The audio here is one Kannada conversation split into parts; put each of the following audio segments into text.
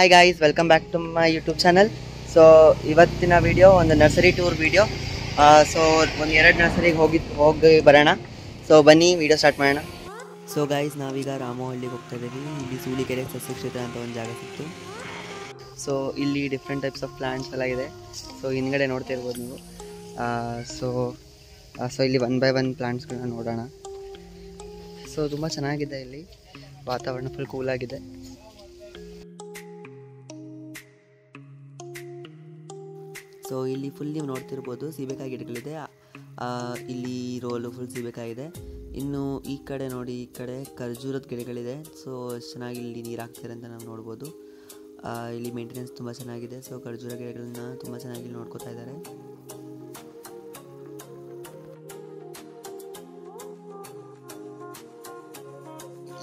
Hi guys welcome back to my YouTube channel so ಇವತ್ತಿನ ವಿಡಿಯೋ ಒಂದು ನರ್ಸರಿ ಟೂರ್ ವಿಡಿಯೋ ಸೊ ಒಂದು ಎರಡು ನರ್ಸರಿಗೆ ಹೋಗಿ ಹೋಗಿ ಬರೋಣ. ಸೊ ಬನ್ನಿ ವಿಡಿಯೋ ಸ್ಟಾರ್ಟ್ ಮಾಡೋಣ. ಸೊ ಗಾಯ್ಸ್ ನಾವೀಗ ರಾಮಹಳ್ಳಿಗೆ ಹೋಗ್ತಾ ಇದ್ದೀವಿ. ಇಲ್ಲಿ ಸೂಳಿಕೆರೆ ಸಸ್ಯ ಕ್ಷೇತ್ರ ಅಂತ ಒಂದು ಜಾಗ ಸಿಕ್ತು. ಸೊ ಇಲ್ಲಿ ಡಿಫ್ರೆಂಟ್ ಟೈಪ್ಸ್ ಆಫ್ ಪ್ಲ್ಯಾಂಟ್ಸ್ ಎಲ್ಲ ಇದೆ. ಸೊ ಹಿಂದ್ಗಡೆ ನೋಡ್ತಾ ಇರ್ಬೋದು ನೀವು ಸೊ ಸೊ ಇಲ್ಲಿ ಒನ್ ಬೈ ಒನ್ ಪ್ಲ್ಯಾಂಟ್ಸ್ಗಳನ್ನ ನೋಡೋಣ. ಸೊ ತುಂಬ ಚೆನ್ನಾಗಿದೆ ಇಲ್ಲಿ. ವಾತಾವರಣ ಫುಲ್ ಕೂಲ್ ಸೊ ಇಲ್ಲಿ ಫುಲ್ ನೀವು ನೋಡ್ತಿರ್ಬೋದು ಸೀಬೆಕಾಯಿ ಗಿಡಗಳಿದೆ. ಇಲ್ಲಿ ರೋಲು ಫುಲ್ ಸೀಬೆಕಾಯಿ ಇದೆ. ಇನ್ನು ಈ ಕಡೆ ನೋಡಿ, ಈ ಕಡೆ ಖರ್ಜೂರದ ಗಿಡಗಳಿದೆ. ಸೊ ಚೆನ್ನಾಗಿ ಇಲ್ಲಿ ನೀರು ಹಾಕ್ತಾರೆ ಅಂತ ನಾವು ನೋಡ್ಬೋದು. ಇಲ್ಲಿ ಮೇಂಟೆನೆನ್ಸ್ ತುಂಬ ಚೆನ್ನಾಗಿದೆ. ಸೊ ಖರ್ಜೂರ ಗಿಡಗಳನ್ನ ತುಂಬ ಚೆನ್ನಾಗಿ ನೋಡ್ಕೋತಾ ಇದ್ದಾರೆ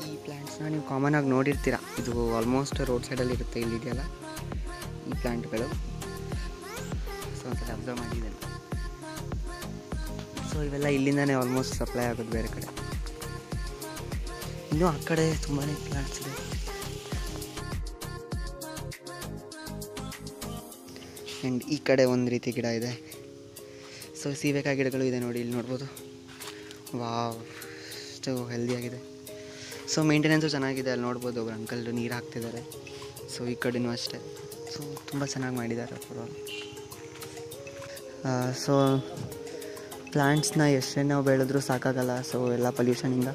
ಈ ಪ್ಲ್ಯಾಂಟ್ಸ್ನ ನೀವು ಕಾಮನ್ ಆಗಿ ನೋಡಿರ್ತೀರ? ಇದು ಆಲ್ಮೋಸ್ಟ್ ರೋಡ್ ಸೈಡಲ್ಲಿ ಇರುತ್ತೆ, ಇಲ್ಲಿ ಇದೆಯಲ್ಲ, ಈ ಪ್ಲ್ಯಾಂಟ್ಗಳು ಒಂದ್ಸಲ ಅಬ್ಸರ್ವ್ ಮಾಡಿದ್ದೇನೆ. ಸೊ ಇವೆಲ್ಲ ಇಲ್ಲಿಂದನೇ ಆಲ್ಮೋಸ್ಟ್ ಸಪ್ಲೈ ಆಗೋದು ಬೇರೆ ಕಡೆ. ಇನ್ನೂ ಆ ಕಡೆ ತುಂಬಾ ಪ್ಲಾಂಟ್ಸ್ ಇದೆ. ಆ್ಯಂಡ್ ಈ ಕಡೆ ಒಂದು ರೀತಿ ಗಿಡ ಇದೆ. ಸೊ ಸೀಬೇಕಾ ಗಿಡಗಳು ಇದೆ ನೋಡಿ, ಇಲ್ಲಿ ನೋಡ್ಬೋದು. ವಾವ್ ಅಷ್ಟು ಹೆಲ್ದಿಯಾಗಿದೆ ಸೊ ಮೇಂಟೆನೆನ್ಸು ಚೆನ್ನಾಗಿದೆ, ಅಲ್ಲಿ ನೋಡ್ಬೋದು. ಒಬ್ರು ಅಂಕಲ್ ನೀರು ಹಾಕ್ತಿದ್ದಾರೆ. ಸೊ ಈ ಕಡೆಯೂ ಅಷ್ಟೇ. ಸೊ ತುಂಬ ಚೆನ್ನಾಗಿ ಮಾಡಿದ್ದಾರೆ ಅವರು. ಸೊ ಪ್ಲ್ಯಾಂಟ್ಸ್ನ ಎಷ್ಟೇ ನಾವು ಬೆಳೆದ್ರೂ ಸಾಕಾಗಲ್ಲ. ಸೊ ಎಲ್ಲ ಪೊಲ್ಯೂಷನಿಂದ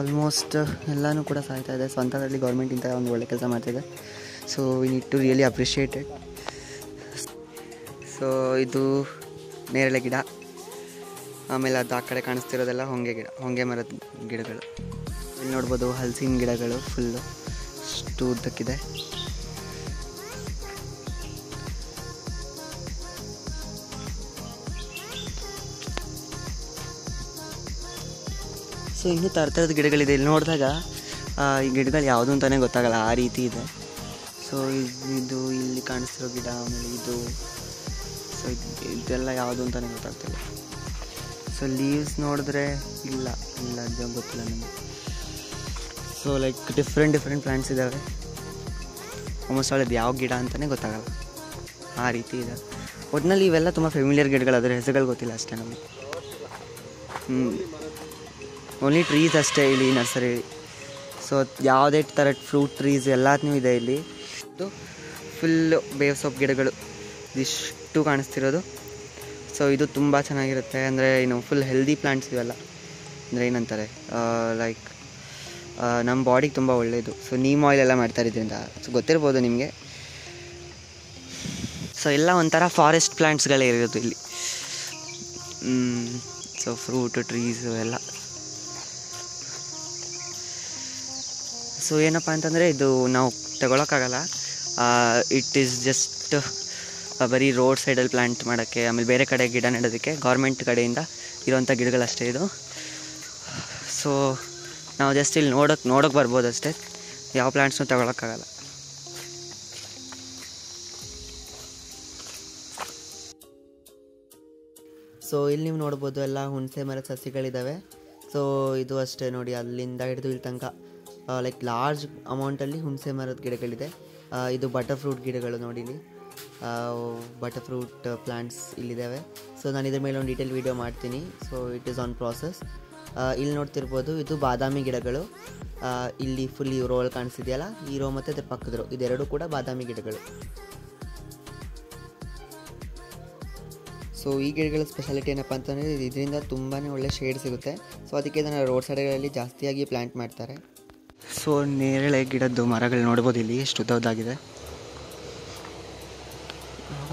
ಆಲ್ಮೋಸ್ಟ್ ಎಲ್ಲನೂ ಕೂಡ ಸಾಯ್ತಾ ಇದೆ. ಸ್ವಂತದಲ್ಲಿ ಗೌರ್ಮೆಂಟ್ ಇಂಥ ಒಂದು ಒಳ್ಳೆ ಕೆಲಸ ಮಾಡ್ತಿದೆ. So we need to really appreciated so ಇದು ನೇರಳೆ ಗಿಡ. ಆಮೇಲೆ ಅದು ಆ ಕಡೆ ಕಾಣಿಸ್ತಿರೋದೆಲ್ಲ ಹೊಂಗೆ ಗಿಡ, ಹೊಂಗೆ ಮರದ ಗಿಡಗಳು. ಇಲ್ಲಿ ನೋಡ್ಬೋದು ಹಲಸಿನ ಗಿಡಗಳು ಫುಲ್ಲು ಅಷ್ಟು ಉದ್ದಕ್ಕಿದೆ. ಸೊ ಇನ್ನು ಥರ ಥರದ ಗಿಡಗಳಿದೆ. ಇಲ್ಲಿ ನೋಡಿದಾಗ ಈ ಗಿಡಗಳು ಯಾವುದು ಅಂತಲೇ ಗೊತ್ತಾಗಲ್ಲ. ಆ ರೀತಿ ಇದೆ. ಸೊ ಇದು ಇಲ್ಲಿ ಕಾಣಿಸ್ತಿರೋ ಗಿಡ, ಆಮೇಲೆ ಇದು. ಸೊ ಇದೆಲ್ಲ ಯಾವುದು ಅಂತಲೇ ಗೊತ್ತಾಗ್ತಿಲ್ಲ ಸೊ ಲೀವ್ಸ್ ನೋಡಿದ್ರೆ ಇಲ್ಲ. ಇಲ್ಲ ಅದು ಗೊತ್ತಿಲ್ಲ ನಮಗೆ so like different different plants ಇದ್ದಾವೆ ಆಲ್ಮೋಸ್ಟ್ ಅದು ಯಾವ ಗಿಡ ಅಂತಲೇ ಗೊತ್ತಾಗಲ್ಲ. ಆ ರೀತಿ ಇದೆ. ಒಟ್ಟಿನಲ್ಲಿ ಇವೆಲ್ಲ ತುಂಬ ಫೆಮಿಲಿಯರ್ ಗಿಡಗಳು ಅದರ ಹೆಸರುಗಳು ಗೊತ್ತಿಲ್ಲ ಅಷ್ಟೇ ನಮಗೆ. ಹ್ಞೂ ಓನ್ಲಿ ಟ್ರೀಸ್ ಅಷ್ಟೇ ಇಲ್ಲಿ ನರ್ಸರಿ ಸೊ ಯಾವುದೇ ಥರ ಫ್ರೂಟ್ ಟ್ರೀಸ್ ಎಲ್ಲದೂ ಇದೆ ಇಲ್ಲಿ. ಫುಲ್ಲು ಬೇವ್ ಸೊಪ್ಪು ಗಿಡಗಳು. ಇದಿಷ್ಟು ಕಾಣಿಸ್ತಿರೋದು. ಸೊ ಇದು ತುಂಬ ಚೆನ್ನಾಗಿರುತ್ತೆ. ಅಂದರೆ, ಇನ್ನು ಫುಲ್ ಹೆಲ್ದಿ ಪ್ಲ್ಯಾಂಟ್ಸ್ ಇವೆಲ್ಲ. ಅಂದರೆ ಏನಂತಾರೆ? ಲೈಕ್ ನಮ್ಮ ಬಾಡಿಗೆ ತುಂಬ ಒಳ್ಳೆಯದು ಸೊ ನೀಮ್ ಆಯಿಲ್ ಎಲ್ಲ ಮಾಡ್ತಾರೆ ಇದರಿಂದ ಸೊ ಗೊತ್ತಿರ್ಬೋದು ನಿಮಗೆ. ಸೊ ಎಲ್ಲ ಒಂಥರ ಫಾರೆಸ್ಟ್ ಪ್ಲ್ಯಾಂಟ್ಸ್ಗಳೇ ಇರೋದು ಇಲ್ಲಿ. ಸೊ ಫ್ರೂಟ್ ಟ್ರೀಸು ಎಲ್ಲ. ಸೊ ಏನಪ್ಪ ಅಂತಂದರೆ ಇದು ನಾವು ತಗೊಳಕ್ಕಾಗಲ್ಲ. ಇಟ್ ಈಸ್ ಜಸ್ಟ್ ಬರೀ ರೋಡ್ ಸೈಡಲ್ಲಿ ಪ್ಲ್ಯಾಂಟ್ ಮಾಡೋಕ್ಕೆ, ಆಮೇಲೆ ಬೇರೆ ಕಡೆ ಗಿಡ ನೆಡೋದಕ್ಕೆ ಗೌರ್ಮೆಂಟ್ ಕಡೆಯಿಂದ ಇರೋವಂಥ ಗಿಡಗಳಷ್ಟೇ ಇದು. ಸೊ ನಾವು ಜಸ್ಟ್ ಇಲ್ಲಿ ನೋಡೋಕೆ ನೋಡೋಕೆ ಬರ್ಬೋದು ಅಷ್ಟೇ. ಯಾವ ಪ್ಲ್ಯಾಂಟ್ಸ್ನೂ ತಗೊಳಕ್ಕಾಗಲ್ಲ. ಸೊ ಇಲ್ಲಿ ನೀವು ನೋಡ್ಬೋದು ಎಲ್ಲ ಹುಣಸೆ ಮರದ ಸಸಿಗಳಿದ್ದಾವೆ ಸೊ ಇದು ಅಷ್ಟೇ ನೋಡಿ, ಅಲ್ಲಿಂದ ಹಿಡಿದು ಇಲ್ಲಿ ತನಕ. ಲೈಕ್ ಲಾರ್ಜ್ ಅಮೌಂಟಲ್ಲಿ ಹುಣಸೆ ಮರದ ಗಿಡಗಳಿದೆ. ಇದು ಬಟರ್ ಫ್ರೂಟ್ ಗಿಡಗಳು ನೋಡಿ ಇಲ್ಲಿ ಬಟರ್ ಫ್ರೂಟ್ ಪ್ಲಾಂಟ್ಸ್ ಇಲ್ಲಿದ್ದಾವೆ. ಸೊ ನಾನು ಇದ್ರ ಮೇಲೆ ಒಂದು ಡೀಟೇಲ್ ವೀಡಿಯೋ ಮಾಡ್ತೀನಿ. So it is on process ಇಲ್ಲಿ ನೋಡ್ತಿರ್ಬೋದು ಇದು ಬಾದಾಮಿ ಗಿಡಗಳು. ಇಲ್ಲಿ ಫುಲ್ ಈ ರೋಲ್ ಕಾಣಿಸಿದೆಯಲ್ಲ ಈ ರೋ ಮತ್ತು ಅದ್ರ ಪಕ್ಕದ್ರು ಇದೆರಡು ಕೂಡ ಬಾದಾಮಿ ಗಿಡಗಳು. ಸೊ ಈ ಗಿಡಗಳ ಸ್ಪೆಷಾಲಿಟಿ ಏನಪ್ಪ ಅಂತಂದರೆ, ಇದರಿಂದ ತುಂಬಾ ಒಳ್ಳೆ ಶೇಡ್ ಸಿಗುತ್ತೆ. ಸೊ ಅದಕ್ಕೆ ಇದನ್ನು ರೋಡ್ ಸೈಡ್ಗಳಲ್ಲಿ ಜಾಸ್ತಿಯಾಗಿ ಪ್ಲ್ಯಾಂಟ್ ಮಾಡ್ತಾರೆ. ಸೊ ನೇರಳೆ ಗಿಡದ್ದು ಮರಗಳು ನೋಡ್ಬೋದು ಇಲ್ಲಿ. ಎಷ್ಟು ಉದ್ದ ಉದ್ದಾಗಿದೆ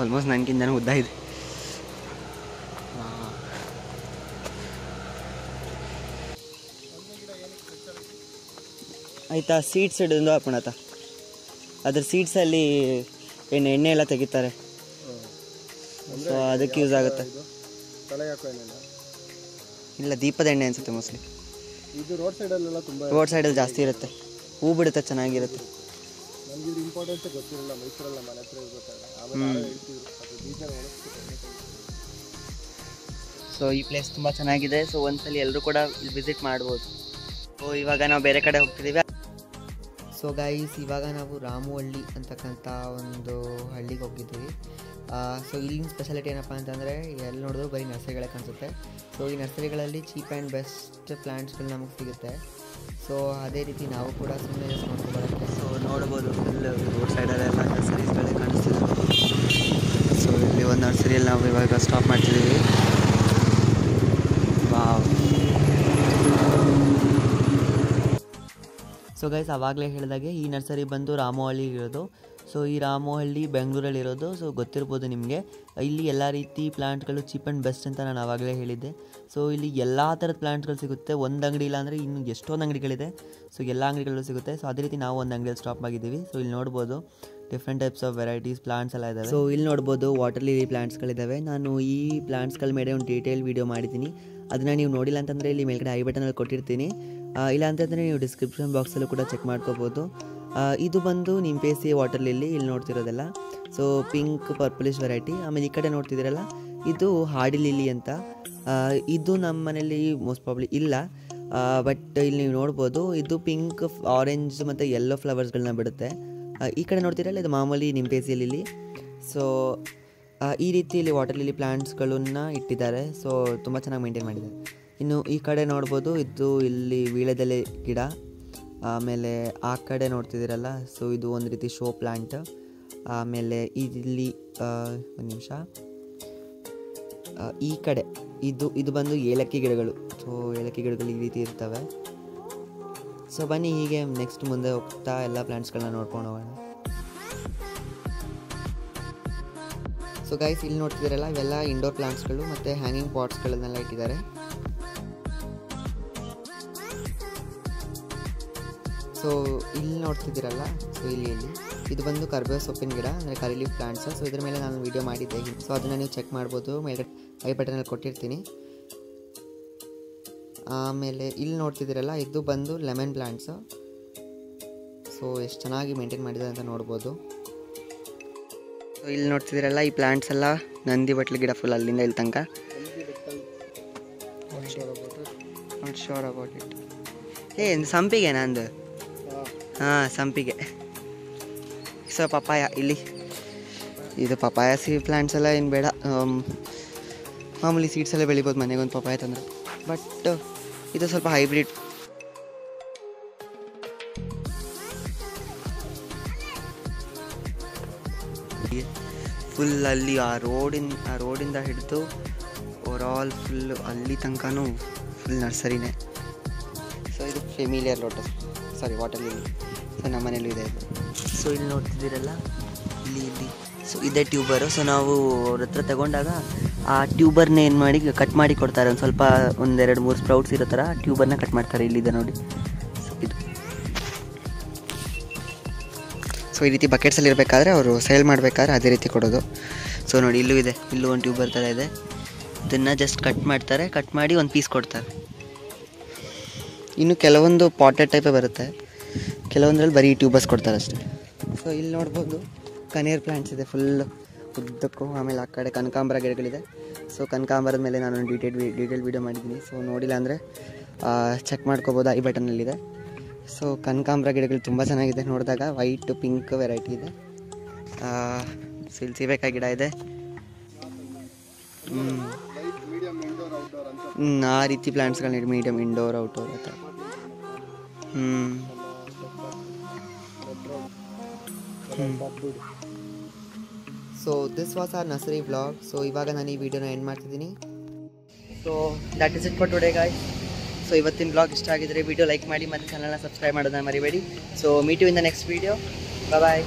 ಆಲ್ಮೋಸ್ಟ್ ನನಗಿಂತನೂ ಉದ್ದ ಇದೆ. ಆಯಿತಾ ಸೀಡ್ಸ್ ಹಿಡಿದು ಹಾಕೋಣತ. ಅದ್ರ ಸೀಡ್ಸಲ್ಲಿ ಏನು ಎಣ್ಣೆ ಎಲ್ಲ ತೆಗಿತಾರೆ. ಸೊ ಅದಕ್ಕೆ ಯೂಸ್ ಆಗುತ್ತೆ. ಇಲ್ಲ ದೀಪದ ಎಣ್ಣೆ ಅನ್ಸುತ್ತೆ ಮೋಸ್ಟ್ಲಿ ಇದು ರೋಡ್ ಸೈಡಲ್ಲೆಲ್ಲ ತುಂಬ ರೋಡ್ ಸೈಡಲ್ಲಿ ಜಾಸ್ತಿ ಇರುತ್ತೆ. ಹೂ ಬಿಡುತ್ತೆ ಚೆನ್ನಾಗಿರುತ್ತೆ. ನನಗೆ ಇದು ಇಂಪಾರ್ಟೆನ್ಸ್ ಗೊತ್ತಿರಲ್ಲ ಮೈಸೂರಲ್ಲ ಮನೆ ಹತ್ರ ಇರ್ಬೇಕಲ್ಲ. ಆಮೇಲೆ ನಾವೇ ಹೇಳ್ತಿದ್ರು. ಅದು ಬೀಜ ಸೊ ಈ ಪ್ಲೇಸ್ ತುಂಬ ಚೆನ್ನಾಗಿದೆ. ಸೊ ಒಂದ್ಸಲಿ ಎಲ್ಲರೂ ಕೂಡ ಇಲ್ಲಿ ವಿಸಿಟ್ ಮಾಡ್ಬೋದು. ಸೊ ಇವಾಗ ನಾವು ಬೇರೆ ಕಡೆ ಹೋಗ್ತಿದ್ದೀವಿ ಸೊ ಗೈಸ್ ಇವಾಗ ನಾವು ರಾಮಹಳ್ಳಿ ಅಂತಕ್ಕಂಥ ಒಂದು ಹಳ್ಳಿಗೆ ಹೋಗಿದ್ದೀವಿ ಸೊ ಇಲ್ಲಿನ ಸ್ಪೆಷಾಲಿಟಿ ಏನಪ್ಪ ಅಂತಂದರೆ ಎಲ್ಲಿ ನೋಡಿದ್ರು ಬರೀ ನರ್ಸರಿಗಳೇ ಕಾಣಿಸುತ್ತೆ. ಸೊ ಈ ನರ್ಸರಿಗಳಲ್ಲಿ ಚೀಪ್ ಆ್ಯಂಡ್ ಬೆಸ್ಟ್ ಪ್ಲ್ಯಾಂಟ್ಸ್ಗಳು ನಮಗೆ ಸಿಗುತ್ತೆ. ಸೊ ಅದೇ ರೀತಿ ನಾವು ಕೂಡ ಸುಮ್ಮನೆ ಯೂಸ್ ನೋಡ್ಕೊಬರೋಕ್ಕೆ ಸೊ ನೋಡ್ಬೋದು ಫುಲ್ ರೋಡ್ ಸೈಡಲ್ಲೆಲ್ಲ ನರ್ಸರೀಸ್ಗಳೇ ಕಾಣಿಸ್ತಿದೆ. ಸೊ ಇಲ್ಲಿ ಒಂದು ನರ್ಸರಿಯಲ್ಲಿ ನಾವು ಇವಾಗ ಸ್ಟಾಪ್ ಮಾಡ್ತಿದ್ದೀವಿ ವಾವ್ ಸೊ ಗೈಸ್ ಆವಾಗಲೇ ಹೇಳಿದಾಗೆ ಈ ನರ್ಸರಿ ಬಂದು ರಾಮಹಳ್ಳಿ ಇರೋದು. ಸೊ ಈ ರಾಮೋಹಳ್ಳಿ ಬೆಂಗಳೂರಲ್ಲಿ ಇರೋದು. ಸೊ ಗೊತ್ತಿರ್ಬೋದು ನಿಮಗೆ. ಇಲ್ಲಿ ಎಲ್ಲ ರೀತಿ ಪ್ಲ್ಯಾಂಟ್ಗಳು ಚೀಪ್ ಆ್ಯಂಡ್ ಬೆಸ್ಟ್ ಅಂತ ನಾನು ಆವಾಗಲೇ ಹೇಳಿದ್ದೆ. ಸೊ ಇಲ್ಲಿ ಎಲ್ಲ ಥರದ ಪ್ಲ್ಯಾಂಟ್ಗಳು ಸಿಗುತ್ತೆ. ಒಂದು ಅಂಗಡಿ ಇಲ್ಲ ಅಂದರೆ ಇನ್ನು ಎಷ್ಟೊಂದು ಅಂಗಡಿಗಳಿದೆ. ಸೊ ಎಲ್ಲ ಅಂಗಡಿಗಳು ಸಿಗುತ್ತೆ. ಸೊ ಅದೇ ರೀತಿ ನಾವು ಒಂದು ಅಂಗಡಿಯಲ್ಲಿ ಸ್ಟಾಪ್ ಆಗಿದ್ದೀವಿ. ಸೊ ಇಲ್ಲಿ ನೋಡ್ಬೋದು different types of varieties plants ಎಲ್ಲ ಇದ್ದಾವೆ ಸೊ ಇಲ್ಲಿ ನೋಡ್ಬೋದು ವಾಟರ್ ಲಿಲಿ ಪ್ಲಾಂಟ್ಸ್ಗಳಿದ್ದಾವೆ ನಾನು ಈ ಪ್ಲಾಂಟ್ಸ್ಗಳ ಮೇಲೆ ಒಂದು ಡೀಟೇಲ್ ವೀಡಿಯೋ ಮಾಡಿದ್ದೀನಿ. ಅದನ್ನು ನೀವು ನೋಡಿಲ್ಲ ಅಂತಂದರೆ ಇಲ್ಲಿ ಮೇಲ್ಗಡೆ ಐ ಬಟನಲ್ಲಿ ಕೊಟ್ಟಿರ್ತೀನಿ. ಇಲ್ಲ ಅಂತಂದರೆ ನೀವು ಡಿಸ್ಕ್ರಿಪ್ಷನ್ ಬಾಕ್ಸಲ್ಲೂ ಕೂಡ ಚೆಕ್ ಮಾಡ್ಕೋಬೋದು. ಇದು ಬಂದು ನಿಂಪೇಸಿ ವಾಟರ್ ಲಿಲ್ಲಿ ಇಲ್ಲಿ ನೋಡ್ತಿರೋದೆಲ್ಲ. ಸೊ ಪಿಂಕ್ ಪರ್ಪಲಿಶ್ ವೆರೈಟಿ ಆಮೇಲೆ ಈ ಕಡೆ ನೋಡ್ತಿದ್ದೀರಲ್ಲ, ಇದು ಹಾಡಿ ಲಿಲ್ಲಿ ಅಂತ. ಇದು ನಮ್ಮ ಮನೇಲಿ ಮೋಸ್ಟ್ ಪ್ರಾಬ್ಲಿ ಇಲ್ಲ. ಬಟ್ ಇಲ್ಲಿ ನೀವು ನೋಡ್ಬೋದು, ಇದು ಪಿಂಕ್ ಆರೆಂಜ್ ಮತ್ತು ಯೆಲ್ಲೋ ಫ್ಲವರ್ಸ್ಗಳನ್ನ ಬಿಡುತ್ತೆ. ಈ ಕಡೆ ನೋಡ್ತೀರಲ್ಲ, ಇದು ಮಾಮೂಲಿ ನಿಂಪೇಸಿ ಲಿಲ್ಲಿ ಸೊ ಈ ರೀತಿ ಇಲ್ಲಿ ವಾಟರ್ ಲಿಲ್ಲಿ ಪ್ಲಾಂಟ್ಸ್ಗಳನ್ನ ಇಟ್ಟಿದ್ದಾರೆ. ಸೊ ತುಂಬ ಚೆನ್ನಾಗಿ ಮೇಂಟೈನ್ ಮಾಡಿದ್ದಾರೆ. ಇನ್ನು ಈ ಕಡೆ ನೋಡ್ಬೋದು, ಇದು ಇಲ್ಲಿ ವೀಳ್ಯದೆಲೆ ಗಿಡ. ಆಮೇಲೆ ಆ ಕಡೆ ನೋಡ್ತಿದ್ದೀರಲ್ಲ? ಸೊ ಇದು ಒಂದು ರೀತಿ ಶೋ ಪ್ಲ್ಯಾಂಟ್ ಆಮೇಲೆ ಇಲ್ಲಿ ಒಂದು ನಿಮಿಷ. ಈ ಕಡೆ. ಇದು ಇದು ಬಂದು ಏಲಕ್ಕಿ ಗಿಡಗಳು. ಸೊ ಏಲಕ್ಕಿ ಗಿಡಗಳು ಈ ರೀತಿ ಇರ್ತವೆ. ಸೊ ಬನ್ನಿ ಹೀಗೆ ನೆಕ್ಸ್ಟ್ ಮುಂದೆ ಹೋಗ್ತಾ ಎಲ್ಲ ಪ್ಲ್ಯಾಂಟ್ಸ್ಗಳನ್ನ ನೋಡ್ಕೊಂಡು ಹೋಗೋಣ. ಸೊ ಗೈಸ್ ಇಲ್ಲಿ ನೋಡ್ತಿದ್ದೀರಲ್ಲ, ಇವೆಲ್ಲ ಇಂಡೋರ್ ಪ್ಲಾಂಟ್ಸ್ಗಳು ಮತ್ತು ಹ್ಯಾಂಗಿಂಗ್ ಪಾಟ್ಸ್ಗಳನ್ನೆಲ್ಲ ಇಟ್ಟಿದ್ದಾರೆ. ಸೊ ಇಲ್ಲಿ ನೋಡ್ತಿದ್ದೀರಲ್ಲ ಇಲ್ಲಿ ಇಲ್ಲಿ. ಇದು ಬಂದು ಕರ್ಬೇವು ಸೊಪ್ಪಿನ ಗಿಡ, ಅಂದರೆ ಕರಿಲಿ ಪ್ಲಾಂಟ್ಸ್ ಸೊ ಇದ್ರ ಮೇಲೆ ನಾನು ವೀಡಿಯೋ ಮಾಡಿದ್ದೆ. ಸೊ ಅದನ್ನು ನೀವು ಚೆಕ್ ಮಾಡ್ಬೋದು. ಮೇಲೆ ಐ ಬಟನಲ್ಲಿ ಕೊಟ್ಟಿರ್ತೀನಿ. ಆಮೇಲೆ ಇಲ್ಲಿ ನೋಡ್ತಿದ್ದೀರಲ್ಲ, ಇದು ಬಂದು ಲೆಮನ್ ಪ್ಲಾಂಟ್ಸು ಸೊ ಎಷ್ಟು ಚೆನ್ನಾಗಿ ಮೇಂಟೈನ್ ಮಾಡಿದ್ದಾರೆ ಅಂತ ನೋಡ್ಬೋದು. ಸೊ ಇಲ್ಲಿ ನೋಡ್ತಿದ್ದೀರಲ್ಲ, ಈ ಪ್ಲಾಂಟ್ಸ್ ಎಲ್ಲ ನಂದಿ ಬಟ್ಲು ಗಿಡ ಫುಲ್ ಅಲ್ಲಿಂದ ಇಲ್ಲಿ ತನಕ. ನಾಟ್ ಶೋರ್ ಅಬೌಟ್ ಇಟ್ ಏ ಸಂಪಿಗೆ ನಂದು ಹಾಂ ಸಂಪಿಗೆ. ಸೊ ಪಪಾಯ ಇಲ್ಲಿ. ಇದು ಪಪಾಯ ಸಿ ಪ್ಲಾಂಟ್ಸ್ ಎಲ್ಲ ಏನು ಬೇಡ. ಆಮ್, ಮಾಮೂಲಿ ಸೀಡ್ಸ್ ಎಲ್ಲ ಬೆಳಿಬೋದು ಮನೆಗೆ ಒಂದು ಪಪಾಯ ತಂದರೆ. ಬಟ್ ಇದು ಸ್ವಲ್ಪ ಹೈಬ್ರಿಡ್ ಫುಲ್ ಅಲ್ಲಿ ಆ ರೋಡಿನ ಆ ರೋಡಿಂದ ಹಿಡಿದು ಓವರಾಲ್ ಫುಲ್ಲು ಅಲ್ಲಿ ತನಕನೂ ಫುಲ್ ನರ್ಸರಿನೇ ಸೊ ಇದು familiar lotus sorry water lily so ನಮ್ಮ ಮನೇಲೂ ಇದೆ. ಸೊ ಇಲ್ಲಿ ನೋಡ್ತಿದ್ದೀರಲ್ಲ? ಇಲ್ಲಿ ಇಲ್ಲಿ. ಸೊ ಇದೇ ಟ್ಯೂಬರು. ಸೊ ನಾವು ಅವ್ರ ಹತ್ರ ತಗೊಂಡಾಗ ಆ ಟ್ಯೂಬರ್ನ ಏನು ಮಾಡಿ ಕಟ್ ಮಾಡಿ ಕೊಡ್ತಾರೆ. ಒಂದು ಸ್ವಲ್ಪ ಒಂದೆರಡು ಮೂರು ಸ್ಪ್ರೌಟ್ಸ್ ಇರೋ ಥರ ಟ್ಯೂಬರ್ನ ಕಟ್ ಮಾಡ್ತಾರೆ. ಇಲ್ಲಿದೆ ನೋಡಿ. ಸೊ ಇದು. ಸೊ ಈ ರೀತಿ ಬಕೆಟ್ಸಲ್ಲಿ ಇರಬೇಕಾದ್ರೆ ಅವರು ಸೇಲ್ ಮಾಡಬೇಕಾದ್ರೆ ಅದೇ ರೀತಿ ಕೊಡೋದು. ಸೊ ನೋಡಿ ಇಲ್ಲೂ ಇದೆ. ಇಲ್ಲೂ ಒಂದು ಟ್ಯೂಬರ್ ಥರ ಇದೆ. ಇದನ್ನು ಜಸ್ಟ್ ಕಟ್ ಮಾಡ್ತಾರೆ. ಕಟ್ ಮಾಡಿ ಒಂದು ಪೀಸ್ ಕೊಡ್ತಾರೆ. ಇನ್ನು ಕೆಲವೊಂದು ಪಾಟೆಡ್ ಟೈಪೇ ಬರುತ್ತೆ. ಕೆಲವೊಂದ್ರಲ್ಲಿ ಬರೀ ಟ್ಯೂಬಸ್ ಕೊಡ್ತಾರೆ ಅಷ್ಟೇ ಸೊ ಇಲ್ಲಿ ನೋಡ್ಬೋದು ಕನೇರ್ ಪ್ಲ್ಯಾಂಟ್ಸ್ ಇದೆ ಫುಲ್ ಉದ್ದಕ್ಕೂ, ಆಮೇಲೆ ಆ ಕಡೆ ಕನಕಾಂಬರ ಗಿಡಗಳಿದೆ. ಸೊ ಕನಕಾಂಬರದ ಮೇಲೆ ನಾನು ಡೀಟೇಲ್ ಡೀಟೇಲ್ ವೀಡಿಯೋ ಮಾಡಿದ್ದೀನಿ. ಸೊ ನೋಡಿಲ್ಲ ಅಂದರೆ ಚೆಕ್ ಮಾಡ್ಕೋಬೋದು ಐ ಬಟನಲ್ಲಿದೆ ಸೊ ಕನಕಾಂಬರ ಗಿಡಗಳು ತುಂಬ ಚೆನ್ನಾಗಿದೆ ನೋಡಿದಾಗ. ವೈಟ್ ಪಿಂಕ್ ವೆರೈಟಿ ಇದೆ. ಸೊ ಇಲ್ಲಿ ಗಿಡ ಇದೆ. ಹ್ಞೂ ಆ ರೀತಿ ಪ್ಲ್ಯಾಂಟ್ಸ್ಗಳನ್ನ medium indoor outdoor ah hmm so this was our nursery blog so ಇವಾಗ ನಾನು ಈ ವಿಡಿಯೋನ ಎಂಡ್ ಮಾಡ್ತಿದ್ದೀನಿ. So that is it for today guy so ಇವತ್ತಿನ ಬ್ಲಾಗ್ ಇಷ್ಟ ಆಗಿದ್ರೆ ವಿಡಿಯೋ ಲೈಕ್ ಮಾಡಿ ಮತ್ತು ಚಾನಲ್ನ ಸಬ್ಸ್ಕ್ರೈಬ್ ಮಾಡೋದನ್ನ ಮರಿಬೇಡಿ. So meet in the next video bye